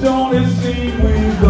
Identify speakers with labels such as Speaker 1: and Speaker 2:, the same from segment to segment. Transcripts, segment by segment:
Speaker 1: Don't it seem we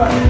Speaker 1: Say,